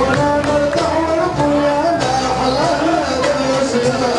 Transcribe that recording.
وأنا نرتاح ونقول يا ما حلال هذا